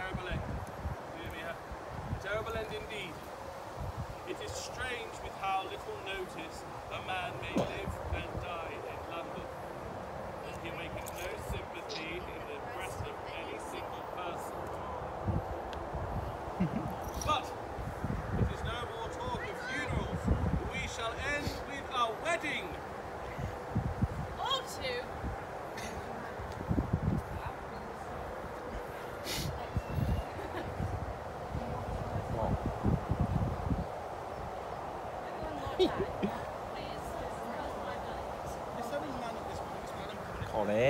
terrible end. Hear me? A terrible end indeed. It is strange with how little notice これ。